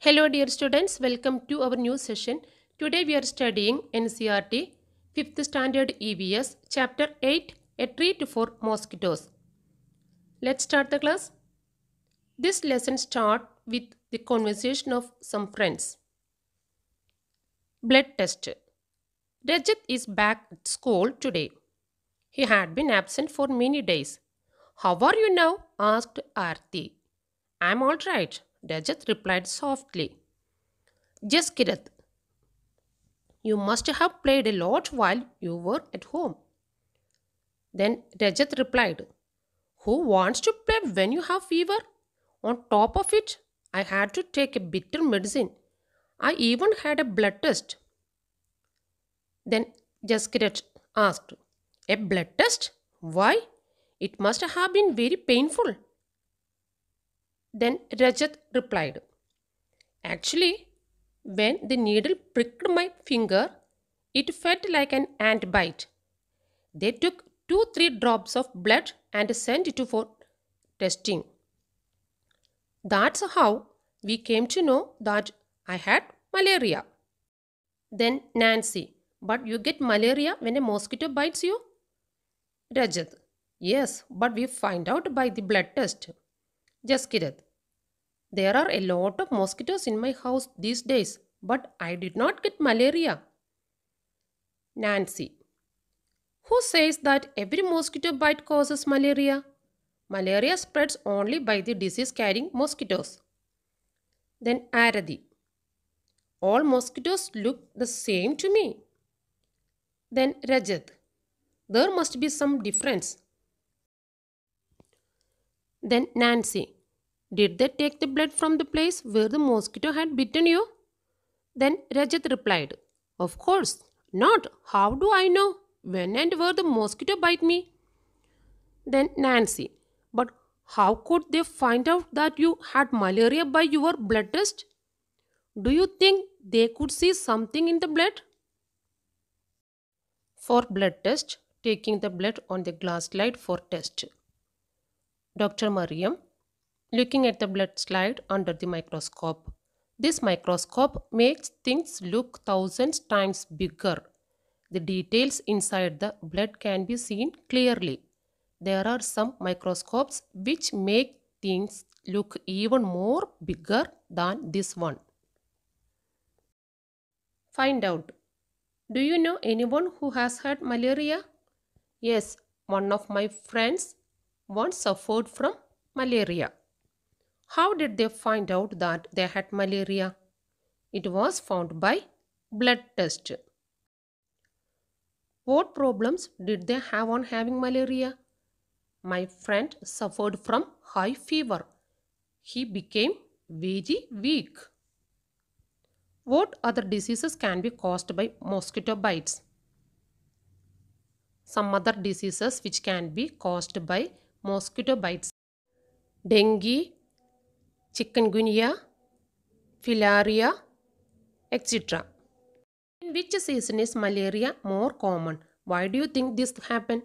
Hello, dear students. Welcome to our new session. Today we are studying NCERT 5th Standard EVS, Chapter 8 A Treat for Mosquitoes. Let's start the class. This lesson starts with the conversation of some friends. Blood test. Rajat is back at school today. He had been absent for many days. How are you now? asked Aarti. I'm all right, Rajat replied softly. Jaskirat, you must have played a lot while you were at home. Then Rajat replied, Who wants to play when you have fever? On top of it, I had to take a bitter medicine. I even had a blood test. Then Jaskirat asked, A blood test? Why? It must have been very painful. Then Rajat replied, Actually, when the needle pricked my finger, it felt like an ant bite. They took two, three drops of blood and sent it for testing. That's how we came to know that I had malaria. Then Nancy, but you get malaria when a mosquito bites you? Rajat, yes, but we find out by the blood test. Jaskirat, there are a lot of mosquitoes in my house these days, but I did not get malaria. Nancy, who says that every mosquito bite causes malaria? Malaria spreads only by the disease carrying mosquitoes. Then Aarti, all mosquitoes look the same to me. Then Rajat, there must be some difference. Then Nancy, did they take the blood from the place where the mosquito had bitten you? Then Rajat replied, Of course, not. How do I know when and where the mosquito bite me? Then Nancy, but how could they find out that you had malaria by your blood test? Do you think they could see something in the blood? For blood test, taking the blood on the glass slide for test. Dr. Mariam, looking at the blood slide under the microscope. This microscope makes things look thousands times bigger. The details inside the blood can be seen clearly. There are some microscopes which make things look even more bigger than this one. Find out. Do you know anyone who has had malaria? Yes, one of my friends once suffered from malaria. How did they find out that they had malaria? It was found by blood test. What problems did they have on having malaria? My friend suffered from high fever. He became very weak. What other diseases can be caused by mosquito bites? Some other diseases which can be caused by mosquito bites. Dengue, chikungunya, filaria, etc. In which season is malaria more common? Why do you think this happened?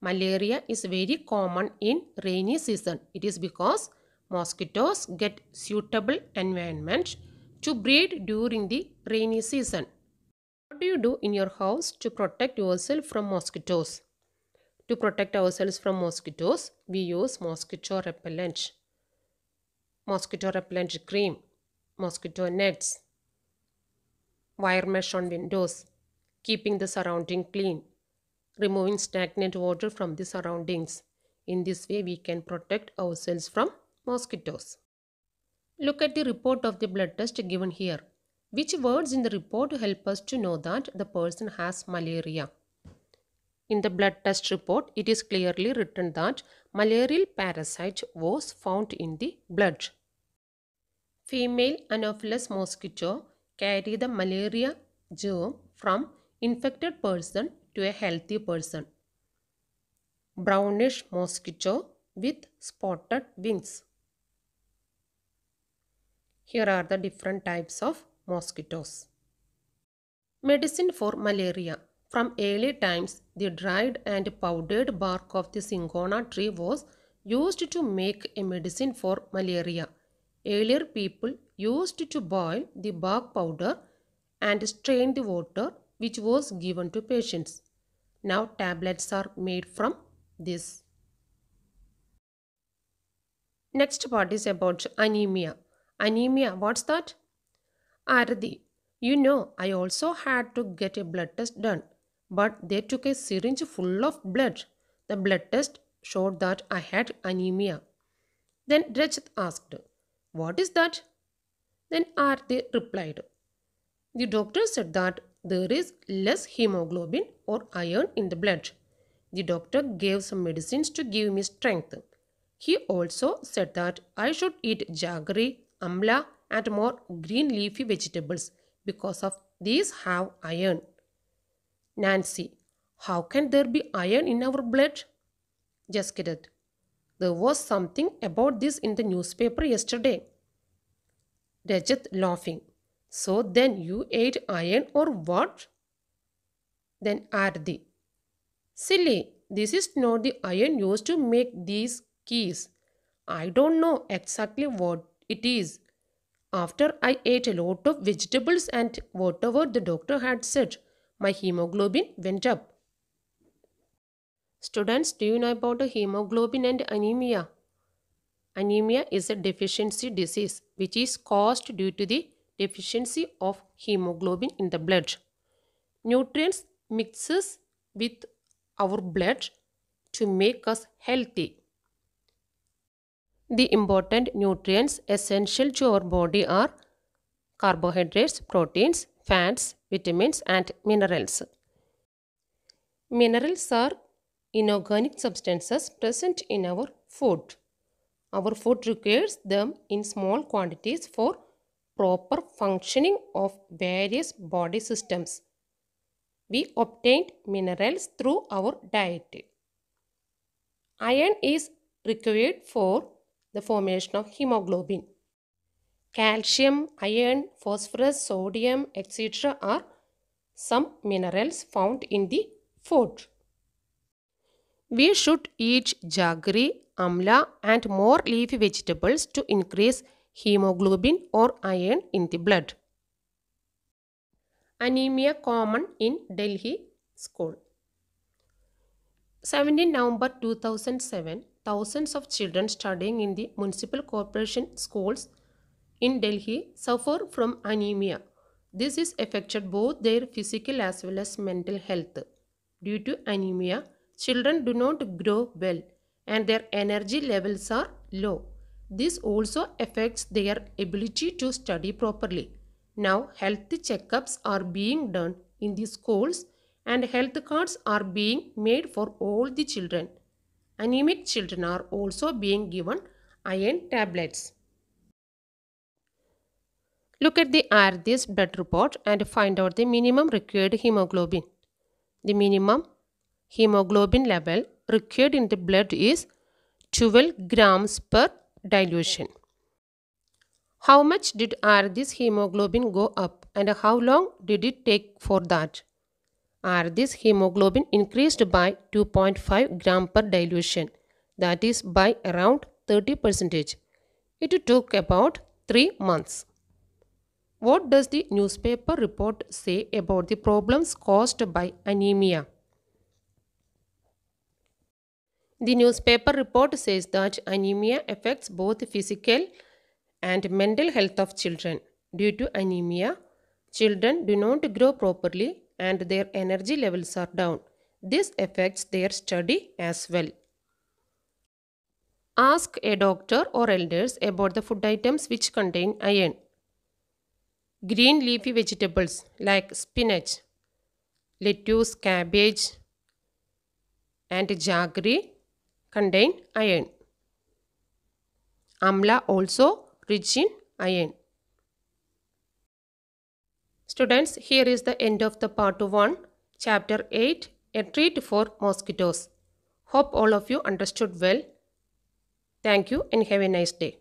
Malaria is very common in rainy season. It is because mosquitoes get suitable environment to breed during the rainy season. What do you do in your house to protect yourself from mosquitoes? To protect ourselves from mosquitoes, we use mosquito repellent, mosquito repellent cream, mosquito nets, wire mesh on windows, keeping the surrounding clean, removing stagnant water from the surroundings. In this way, we can protect ourselves from mosquitoes. Look at the report of the blood test given here. Which words in the report help us to know that the person has malaria? In the blood test report, it is clearly written that malarial parasite was found in the blood. Female Anopheles mosquito carry the malaria germ from infected person to a healthy person. Brownish mosquito with spotted wings. Here are the different types of mosquitoes. Medicine for malaria. From early times, the dried and powdered bark of the cinchona tree was used to make a medicine for malaria. Earlier people used to boil the bark powder and strain the water which was given to patients. Now tablets are made from this. Next part is about anemia. Anemia, what's that? Aarti, you know, I also had to get a blood test done, but they took a syringe full of blood. The blood test showed that I had anemia. Then Rajat asked, What is that? Then Aarti replied, The doctor said that there is less hemoglobin or iron in the blood. The doctor gave some medicines to give me strength. He also said that I should eat jaggery, amla, and more green leafy vegetables because of these have iron. Nancy, how can there be iron in our blood? Jaskirat. There was something about this in the newspaper yesterday. Rajat laughing. So then you ate iron or what? Then Aarti. Silly, this is not the iron used to make these keys. I don't know exactly what it is. After I ate a lot of vegetables and whatever the doctor had said, my hemoglobin went up. Students, do you know about hemoglobin and anemia? Anemia is a deficiency disease which is caused due to the deficiency of hemoglobin in the blood. Nutrients mixes with our blood to make us healthy. The important nutrients essential to our body are carbohydrates, proteins, fats, vitamins and minerals. Minerals are inorganic substances present in our food. Our food requires them in small quantities for proper functioning of various body systems. We obtain minerals through our diet. Iron is required for the formation of hemoglobin. Calcium, iron, phosphorus, sodium, etc. are some minerals found in the food. We should eat jaggery, amla and more leafy vegetables to increase hemoglobin or iron in the blood. Anemia common in Delhi school. 17 November 2007, thousands of children studying in the municipal corporation schools in Delhi suffer from anemia. This is affected both their physical as well as mental health. Due to anemia, children do not grow well and their energy levels are low. This also affects their ability to study properly. Now, health checkups are being done in the schools and health cards are being made for all the children. Anemic children are also being given iron tablets. Look at the Aarti's blood report and find out the minimum required hemoglobin. The minimum hemoglobin level required in the blood is 12 grams per dilution. How much did Aarti's hemoglobin go up and how long did it take for that? Aarti's hemoglobin increased by 2.5 gram per dilution that is by around 30 percentage. It took about 3 months. What does the newspaper report say about the problems caused by anemia? The newspaper report says that anemia affects both physical and mental health of children. Due to anemia, children do not grow properly and their energy levels are down. This affects their study as well. Ask a doctor or elders about the food items which contain iron. Green leafy vegetables like spinach, lettuce, cabbage and jaggery contain iron. Amla also rich in iron. Students, here is the end of the part 1, chapter 8, a treat for mosquitoes. Hope all of you understood well. Thank you and have a nice day.